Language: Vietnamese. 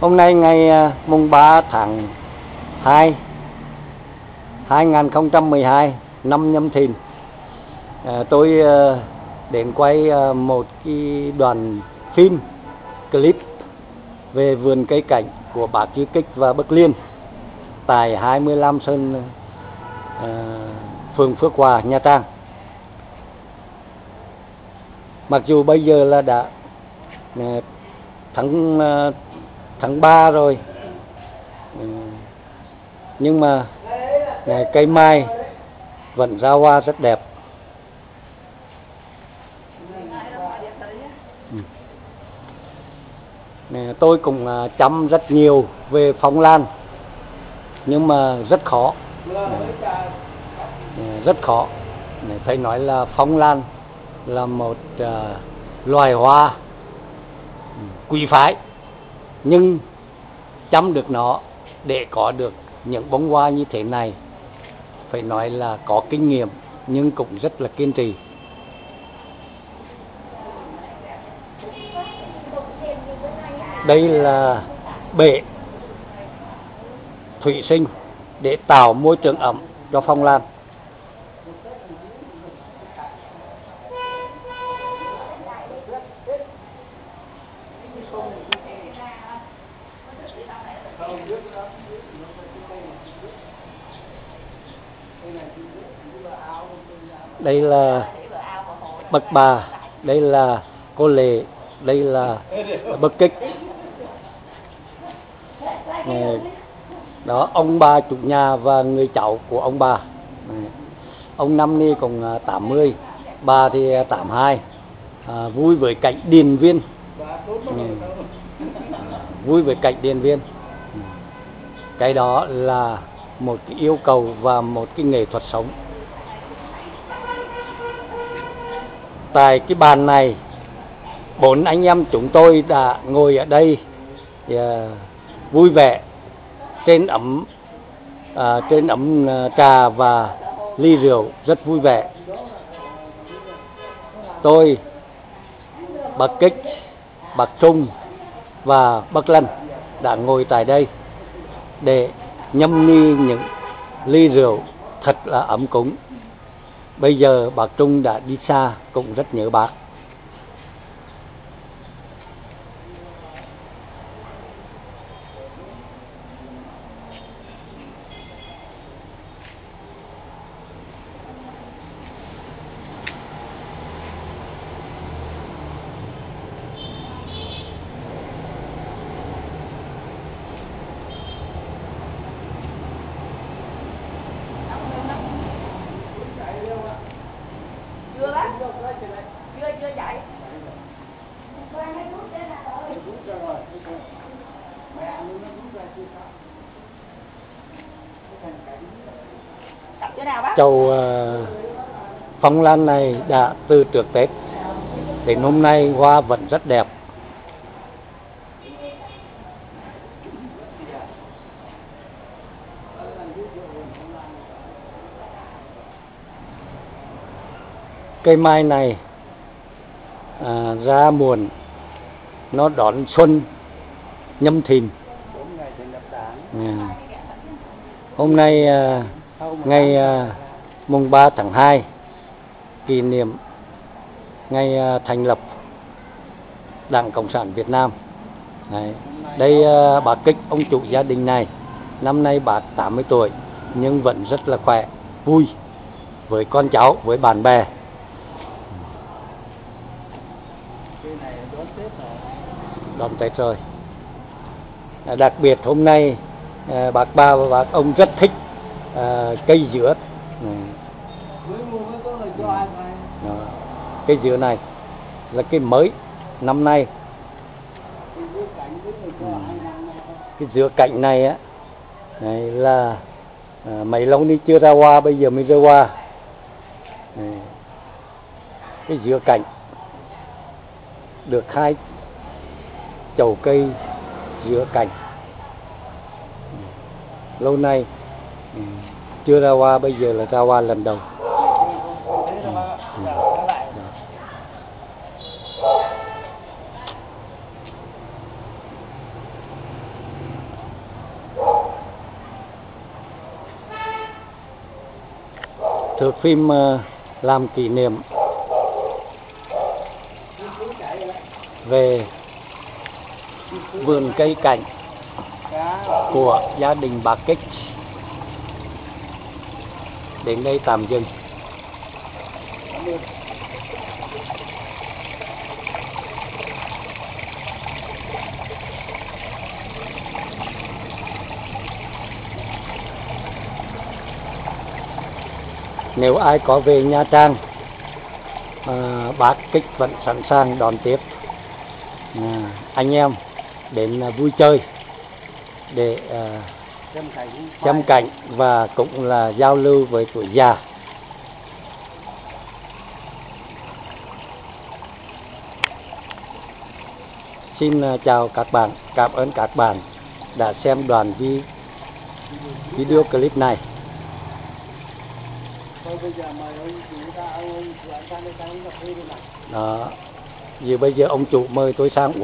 Hôm nay ngày à, mùng 3 tháng 2 2012 năm nhâm thìn à, tôi à, đến quay một cái đoàn phim clip về vườn cây cảnh của Bác Duy Kích và Bất Liên tại 25 Sơn phường Phước Hòa, Nha Trang. Mặc dù bây giờ là đã tháng tháng 3 rồi. Ừ. nhưng mà cây mai vẫn ra hoa rất đẹp. Ừ. Tôi cũng à, chăm rất nhiều về phong lan, nhưng mà rất khó. Ừ. Rất khó. Phải thầy nói là phong lan là một à, loài hoa ừ, quý phái nhưng chăm được nó để có được những bông hoa như thế này, phải nói là có kinh nghiệm nhưng cũng rất là kiên trì. Đây là bể thủy sinh để tạo môi trường ẩm cho phong lan. Đây là bậc bà đây là cô lệ đây là bậc kích. Đó ông bà chủ nhà và người cháu của ông bà. Ông năm nay còn à, 80 bà thì à, 82 à, vui với cảnh điền viên. Vui với cảnh điền viên. Cái đó là một cái yêu cầu và một cái nghệ thuật sống. Tại cái bàn này bốn anh em chúng tôi đã ngồi ở đây à, vui vẻ trên ấm à, trên ấm à, trà và ly rượu rất vui vẻ. Tôi bác kích bác trung và bác lân đã ngồi tại đây để nhâm nhi những ly rượu thật là ấm cúng. Bây giờ bác trung đã đi xa, cũng rất nhớ bác. Chưa chưa dậy. Nào bác. Chầu ờ, phong lan này đã từ trước tết. Đến hôm nay hoa vẫn rất đẹp cây mai này à, ra muộn nó đón xuân nhâm thìn à. hôm nay à, ngày à, mùng 3 tháng 2 kỷ niệm ngày à, thành lập Đảng Cộng sản Việt Nam. Đấy. Đây à, bà Kích, ông chủ gia đình này, năm nay bà 80 tuổi nhưng vẫn rất là khỏe, vui với con cháu, với bạn bè. Đón Tết rồi. À, đặc biệt hôm nay à, bác ba và bác ông rất thích à, cây dứa. Ừ. Ừ. Cây dứa này là cây mới năm nay. Ừ. Cái dứa cạnh này á này là à, mấy lâu đi chưa ra hoa bây giờ mới ra hoa. Cái dứa cạnh được hai chầu cây giữa cành. Lâu nay ừ, chưa ra hoa, bây giờ là ra hoa lần đầu. Thực phim ờ, làm kỷ niệm về vườn cây cảnh của gia đình bà Kích đến đây tạm dừng. Nếu ai có về Nha Trang à, bác Kích vẫn sẵn sàng đón tiếp. À, anh em đến à, vui chơi để à, xem cảnh và cũng là giao lưu với tuổi già. Xin à, chào các bạn cảm ơn các bạn đã xem đoạn vi video clip này. Đó. Như bây giờ ông chủ mời tôi sang uống